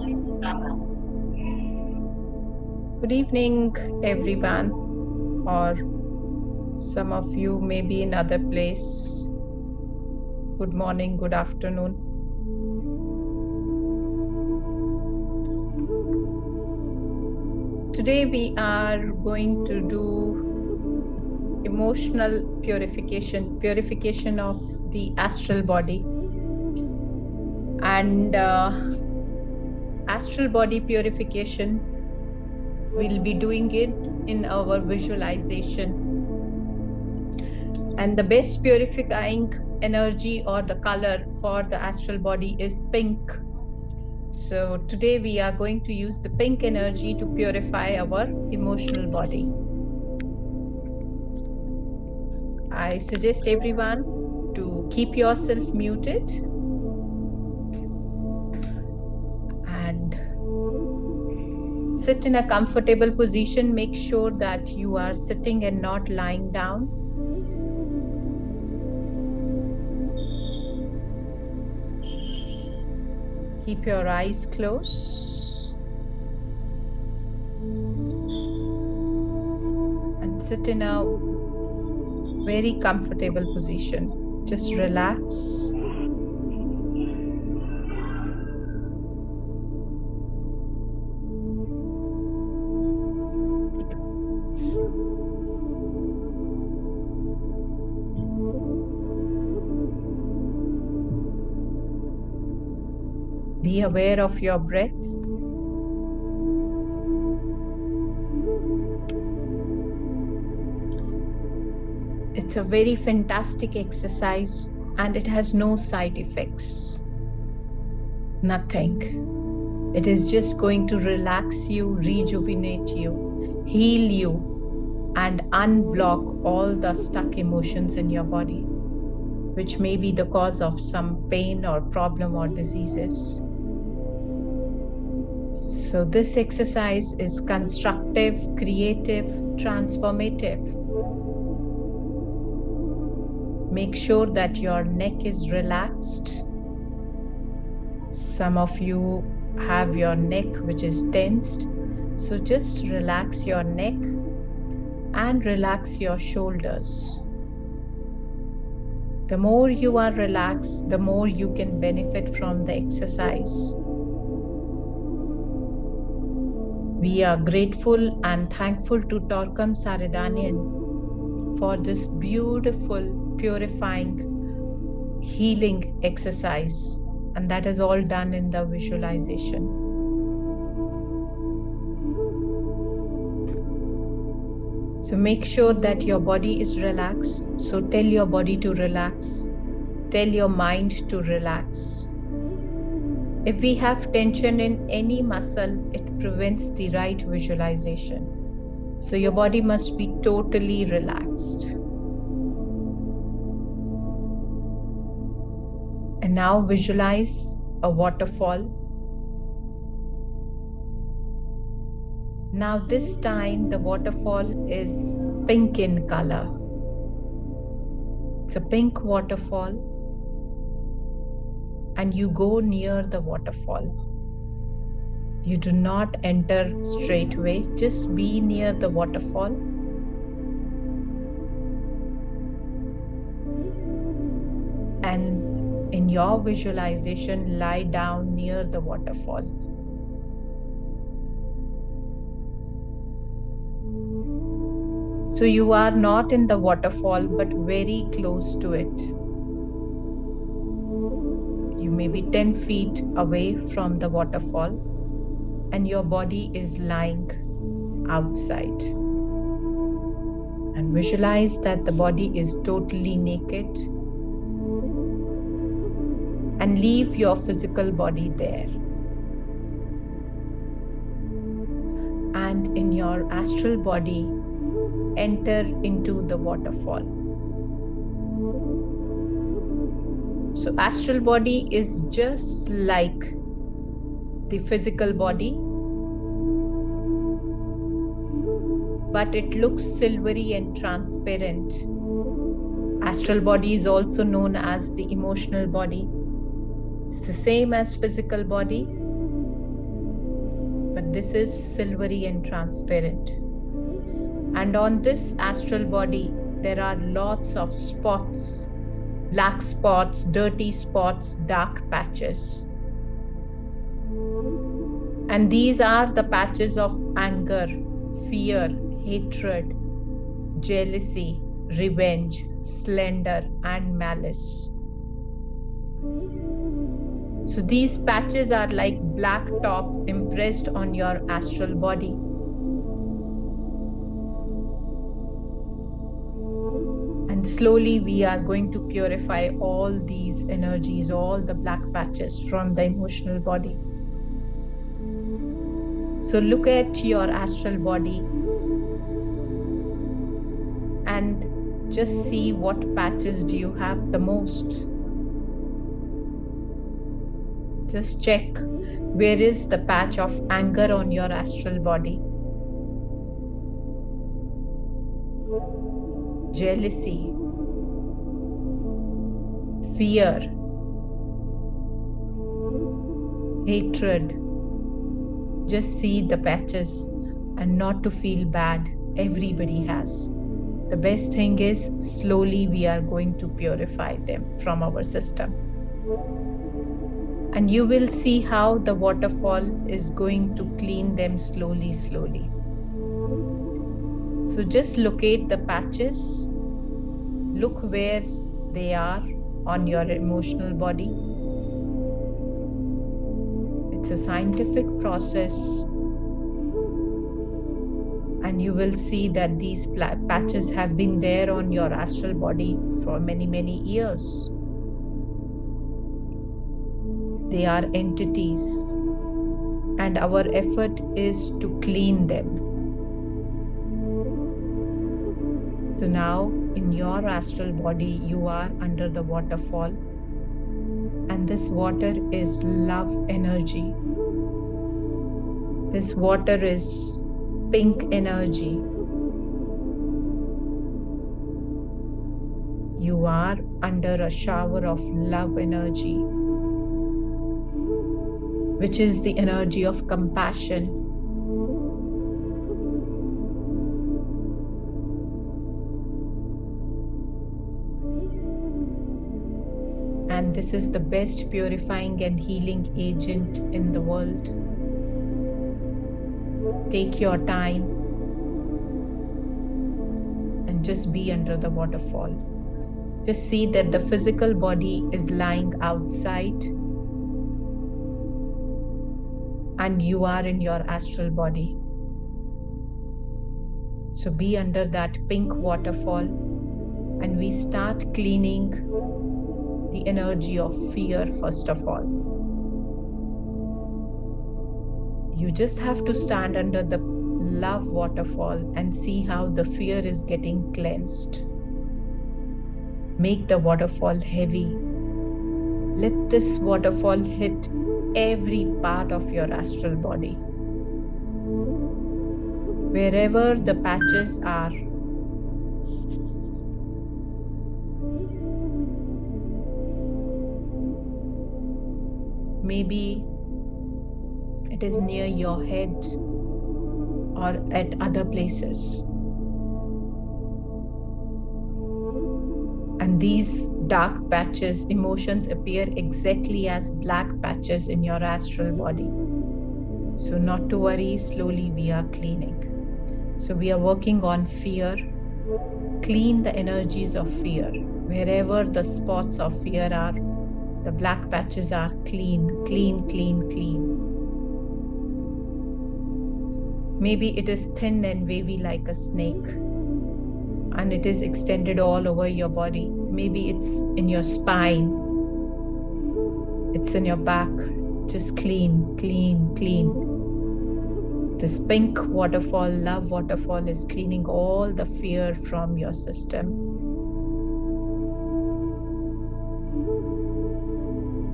Good evening, everyone, or some of you may be in other place. Good morning, good afternoon. Today we are going to do emotional purification, purification of the astral body. And uh, astral body purification we'll be doing it in our visualization. And the best purifying energy or the color for the astral body is pink. So today we are going to use the pink energy to purify our emotional body. I suggest everyone to keep yourself muted sit in a comfortable position. Make sure that you are sitting and not lying down. Keep your eyes closed. And sit in a very comfortable position. Just relax. Aware of your breath. It's a very fantastic exercise and it has no side effects. Nothing. It is just going to relax you, rejuvenate you, heal you, and unblock all the stuck emotions in your body, which may be the cause of some pain or problem or diseases. So, this exercise is constructive, creative, transformative. Make sure that your neck is relaxed. Some of you have your neck which is tensed. So, just relax your neck and relax your shoulders. The more you are relaxed, the more you can benefit from the exercise. We are grateful and thankful to Torkom Saraydarian for this beautiful, purifying, healing exercise. And that is all done in the visualization. So make sure that your body is relaxed. So tell your body to relax. Tell your mind to relax. If we have tension in any muscle, it prevents the right visualization. So your body must be totally relaxed. And now visualize a waterfall. Now, this time the waterfall is pink in color. It's a pink waterfall and you go near the waterfall. You do not enter straightway, just be near the waterfall. And in your visualization, lie down near the waterfall. So you are not in the waterfall, but very close to it maybe 10 feet away from the waterfall, and your body is lying outside. And visualize that the body is totally naked and leave your physical body there. And in your astral body, enter into the waterfall. So, astral body is just like the physical body, but it looks silvery and transparent. Astral body is also known as the emotional body. It's the same as physical body, but this is silvery and transparent. And on this astral body, there are lots of spots black spots, dirty spots, dark patches. And these are the patches of anger, fear, hatred, jealousy, revenge, slender, and malice. So these patches are like black top impressed on your astral body. And slowly we are going to purify all these energies, all the black patches from the emotional body. So look at your astral body and just see what patches do you have the most. Just check where is the patch of anger on your astral body. Jealousy, fear, hatred. Just see the patches and not to feel bad. Everybody has. The best thing is, slowly we are going to purify them from our system. And you will see how the waterfall is going to clean them slowly, slowly. So just locate the patches, look where they are on your emotional body. It's a scientific process, and you will see that these patches have been there on your astral body for many, many years. They are entities, and our effort is to clean them So now in your astral body, you are under the waterfall, and this water is love energy. This water is pink energy. You are under a shower of love energy, which is the energy of compassion this is the best purifying and healing agent in the world. Take your time and just be under the waterfall. Just see that the physical body is lying outside and you are in your astral body. So be under that pink waterfall and we start cleaning the energy of fear, first of all. You just have to stand under the love waterfall and see how the fear is getting cleansed. Make the waterfall heavy. Let this waterfall hit every part of your astral body. Wherever the patches are, Maybe it is near your head or at other places. And these dark patches, emotions appear exactly as black patches in your astral body. So, not to worry, slowly we are cleaning. So, we are working on fear. Clean the energies of fear. Wherever the spots of fear are, the black patches are clean, clean, clean, clean. Maybe it is thin and wavy like a snake, and it is extended all over your body. Maybe it's in your spine, it's in your back. Just clean, clean, clean. This pink waterfall, love waterfall, is cleaning all the fear from your system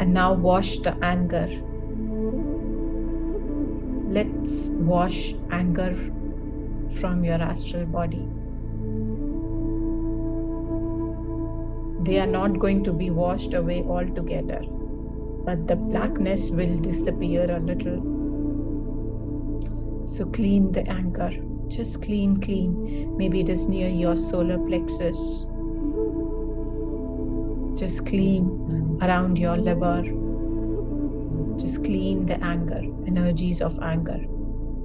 And now wash the anger. Let's wash anger from your astral body. They are not going to be washed away altogether, but the blackness will disappear a little. So clean the anger. Just clean, clean. Maybe it is near your solar plexus. Just clean around your liver. Just clean the anger, energies of anger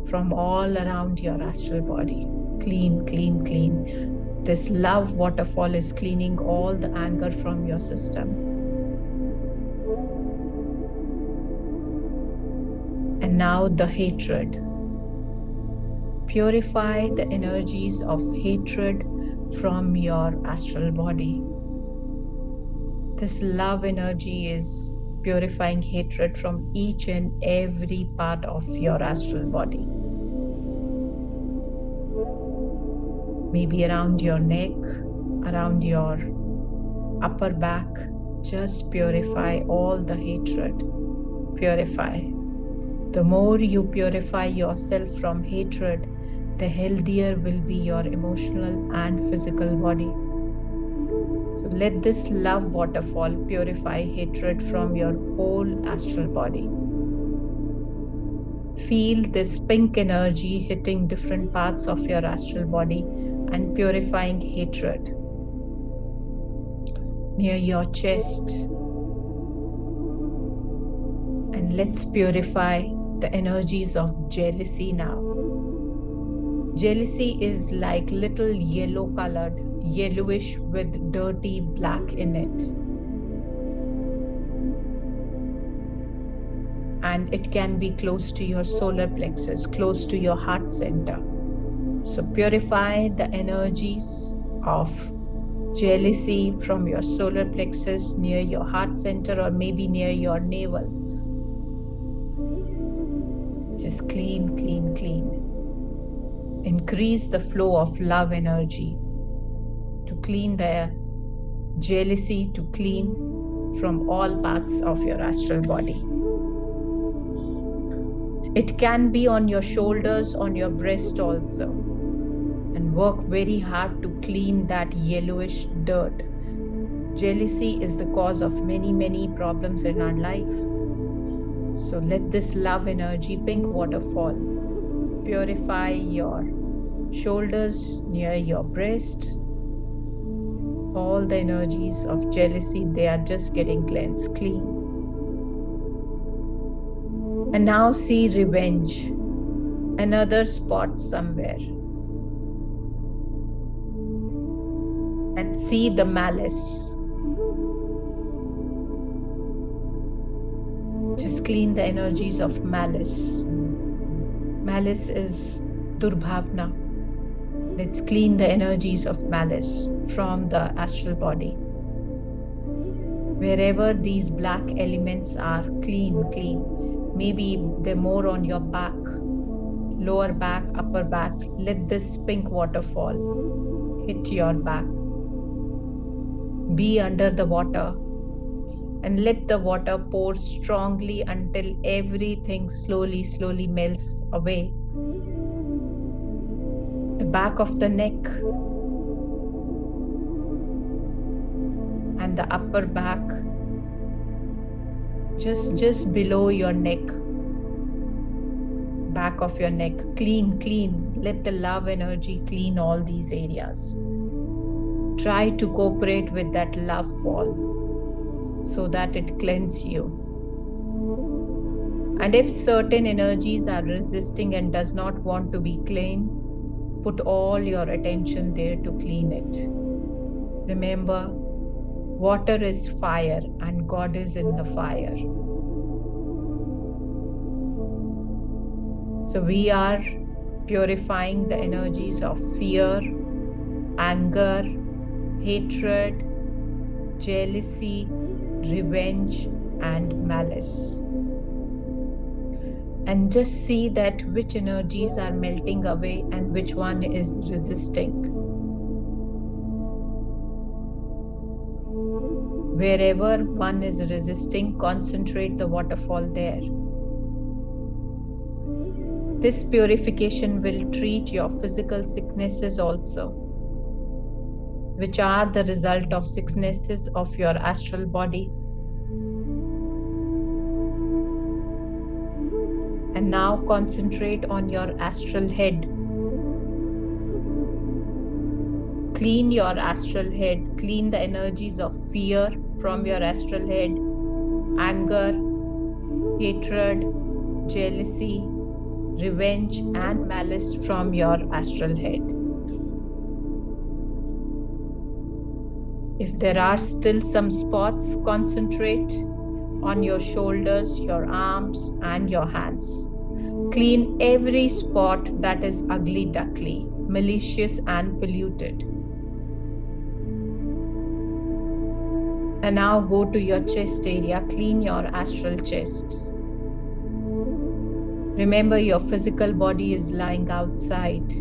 from all around your astral body. Clean, clean, clean. This love waterfall is cleaning all the anger from your system. And now the hatred. Purify the energies of hatred from your astral body. This love energy is purifying hatred from each and every part of your astral body. Maybe around your neck, around your upper back, just purify all the hatred. Purify. The more you purify yourself from hatred, the healthier will be your emotional and physical body. So let this love waterfall purify hatred from your whole astral body. Feel this pink energy hitting different parts of your astral body and purifying hatred near your chest. And let's purify the energies of jealousy now. Jealousy is like little yellow colored yellowish with dirty black in it. And it can be close to your solar plexus, close to your heart center. So purify the energies of jealousy from your solar plexus near your heart center or maybe near your navel. Just clean, clean, clean. Increase the flow of love energy to clean their jealousy, to clean from all parts of your astral body. It can be on your shoulders, on your breast also. And work very hard to clean that yellowish dirt. Jealousy is the cause of many, many problems in our life. So let this love energy, pink waterfall, purify your shoulders near your breast, all the energies of jealousy, they are just getting cleansed clean. And now see revenge, another spot somewhere. And see the malice. Just clean the energies of malice. Malice is Durbhavna Let's clean the energies of malice from the astral body. Wherever these black elements are, clean, clean. Maybe they're more on your back, lower back, upper back. Let this pink waterfall hit your back. Be under the water and let the water pour strongly until everything slowly, slowly melts away back of the neck and the upper back. Just just below your neck. Back of your neck. Clean clean. Let the love energy clean all these areas. Try to cooperate with that love fall so that it cleanse you. And if certain energies are resisting and does not want to be clean Put all your attention there to clean it. Remember, water is fire and God is in the fire. So we are purifying the energies of fear, anger, hatred, jealousy, revenge, and malice and just see that which energies are melting away and which one is resisting. Wherever one is resisting, concentrate the waterfall there. This purification will treat your physical sicknesses also, which are the result of sicknesses of your astral body And now concentrate on your astral head. Clean your astral head, clean the energies of fear from your astral head, anger, hatred, jealousy, revenge, and malice from your astral head. If there are still some spots, concentrate on your shoulders, your arms, and your hands. Clean every spot that is ugly duckly, malicious, and polluted. And now go to your chest area, clean your astral chests. Remember, your physical body is lying outside,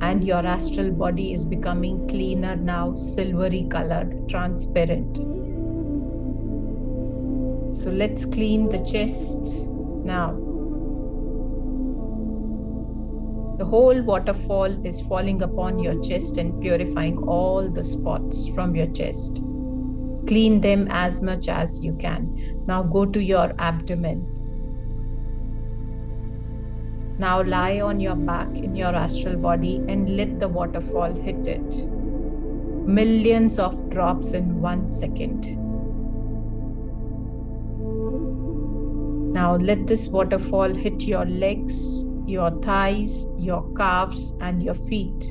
and your astral body is becoming cleaner now, silvery colored, transparent. So let's clean the chest now. The whole waterfall is falling upon your chest and purifying all the spots from your chest. Clean them as much as you can. Now go to your abdomen. Now lie on your back in your astral body and let the waterfall hit it. Millions of drops in one second. Now let this waterfall hit your legs, your thighs, your calves, and your feet.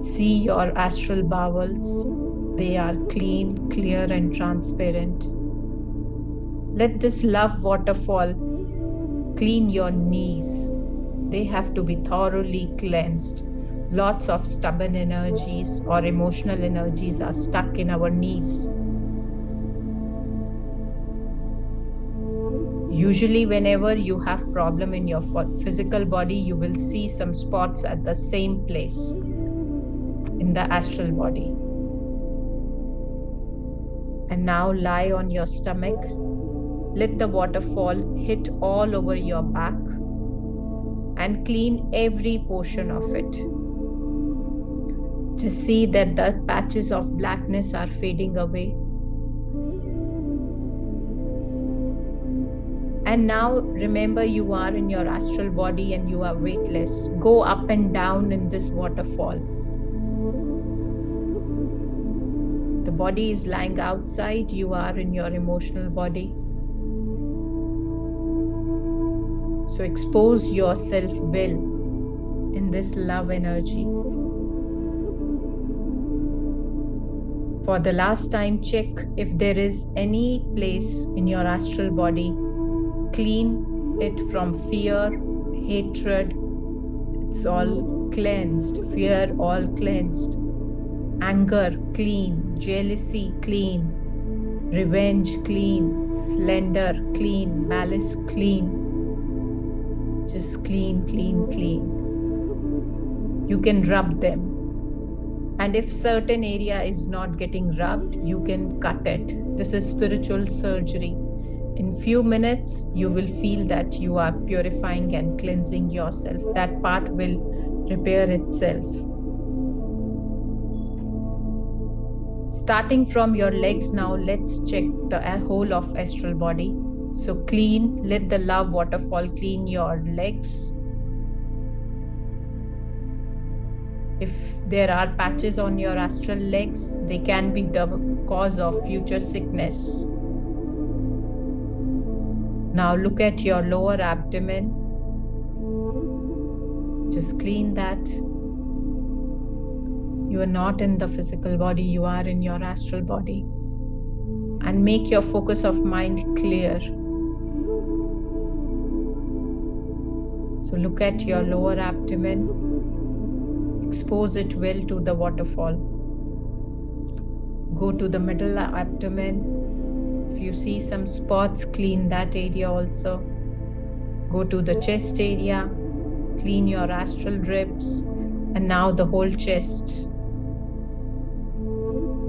See your astral bowels. They are clean, clear, and transparent. Let this love waterfall clean your knees. They have to be thoroughly cleansed lots of stubborn energies or emotional energies are stuck in our knees. Usually, whenever you have problem in your physical body, you will see some spots at the same place in the astral body. And now lie on your stomach. Let the waterfall hit all over your back and clean every portion of it to see that the patches of blackness are fading away. And now remember, you are in your astral body and you are weightless. Go up and down in this waterfall. The body is lying outside, you are in your emotional body. So expose yourself well in this love energy. For the last time check if there is any place in your astral body. Clean it from fear hatred. It's all cleansed. Fear all cleansed. Anger clean. Jealousy clean. Revenge clean. Slender clean. Malice clean. Just clean clean clean. You can rub them and if certain area is not getting rubbed you can cut it. This is spiritual surgery. In few minutes you will feel that you are purifying and cleansing yourself. That part will repair itself. Starting from your legs now let's check the whole of astral body. So clean let the love waterfall clean your legs. If there are patches on your astral legs, they can be the cause of future sickness. Now look at your lower abdomen. Just clean that. You are not in the physical body, you are in your astral body. And make your focus of mind clear. So look at your lower abdomen expose it well to the waterfall. Go to the middle abdomen. If you see some spots, clean that area also. Go to the chest area, clean your astral ribs, and now the whole chest.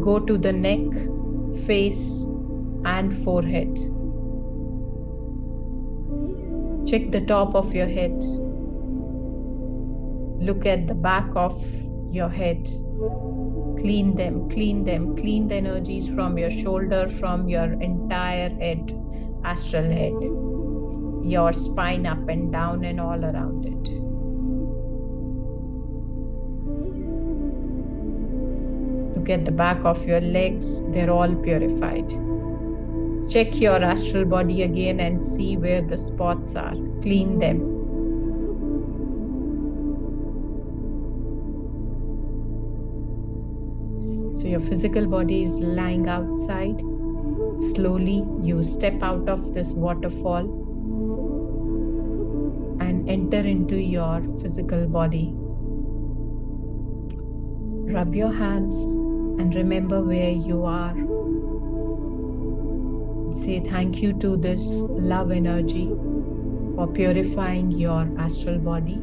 Go to the neck, face, and forehead. Check the top of your head Look at the back of your head. Clean them, clean them, clean the energies from your shoulder, from your entire head, astral head, your spine up and down and all around it. Look at the back of your legs, they're all purified. Check your astral body again and see where the spots are. Clean them. Your physical body is lying outside. Slowly, you step out of this waterfall and enter into your physical body. Rub your hands and remember where you are. Say thank you to this love energy for purifying your astral body.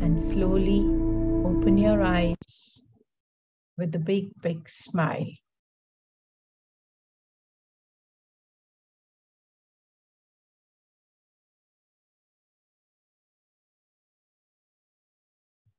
And slowly open your eyes with a big, big smile.